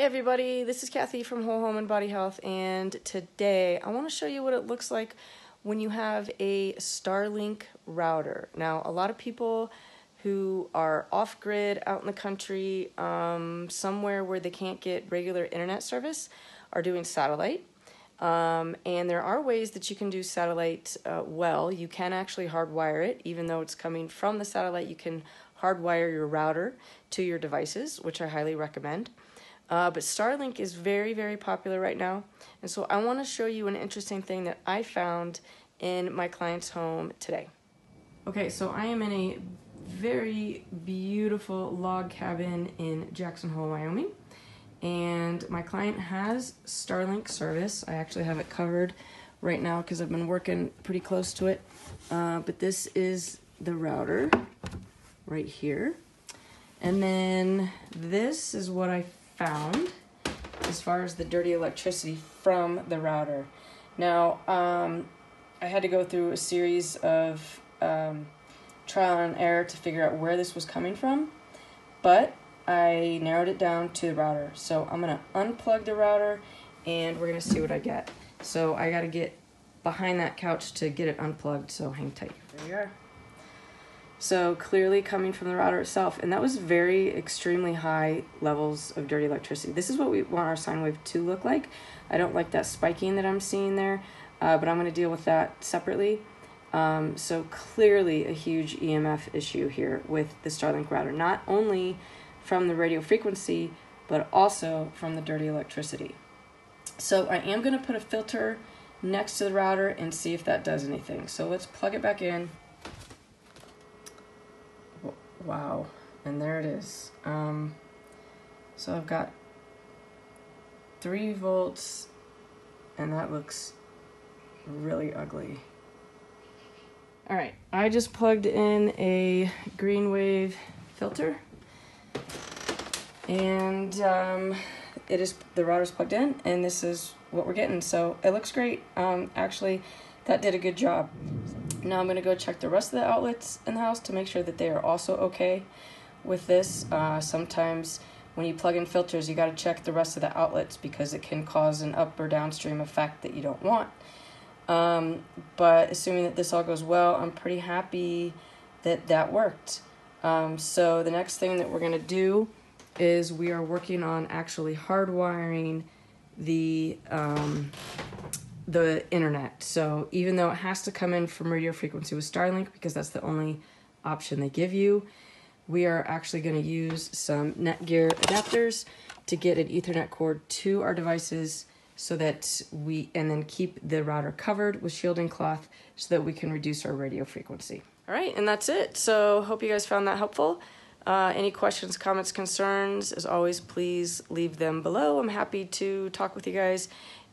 Hey everybody, this is Cathy from Whole Home and Body Health, and today I want to show you what it looks like when you have a Starlink router. Now, a lot of people who are off grid out in the country, um, somewhere where they can't get regular internet service, are doing satellite. Um, and there are ways that you can do satellite uh, well. You can actually hardwire it, even though it's coming from the satellite, you can hardwire your router to your devices, which I highly recommend. Uh, but Starlink is very, very popular right now. And so I want to show you an interesting thing that I found in my client's home today. Okay, so I am in a very beautiful log cabin in Jackson Hole, Wyoming. And my client has Starlink service. I actually have it covered right now because I've been working pretty close to it. Uh, but this is the router right here. And then this is what I found as far as the dirty electricity from the router. Now, um, I had to go through a series of um, trial and error to figure out where this was coming from, but I narrowed it down to the router. So I'm going to unplug the router and we're going to see what I get. So I got to get behind that couch to get it unplugged, so hang tight. There you are. So clearly coming from the router itself, and that was very extremely high levels of dirty electricity. This is what we want our sine wave to look like. I don't like that spiking that I'm seeing there, uh, but I'm going to deal with that separately. Um, so clearly a huge EMF issue here with the Starlink router, not only from the radio frequency, but also from the dirty electricity. So I am going to put a filter next to the router and see if that does anything. So let's plug it back in. Wow, and there it is. Um, so I've got three volts, and that looks really ugly. All right, I just plugged in a Greenwave filter, and um, it is the router's plugged in, and this is what we're getting. So it looks great. Um, actually, that did a good job. Now I'm going to go check the rest of the outlets in the house to make sure that they are also okay with this. Uh, sometimes when you plug in filters, you got to check the rest of the outlets because it can cause an up or downstream effect that you don't want. Um, but assuming that this all goes well, I'm pretty happy that that worked. Um, so the next thing that we're going to do is we are working on actually hardwiring the um, the internet. So even though it has to come in from radio frequency with Starlink because that's the only option they give you, we are actually going to use some Netgear adapters to get an Ethernet cord to our devices so that we and then keep the router covered with shielding cloth so that we can reduce our radio frequency. All right, and that's it. So hope you guys found that helpful. Uh, any questions, comments, concerns, as always, please leave them below. I'm happy to talk with you guys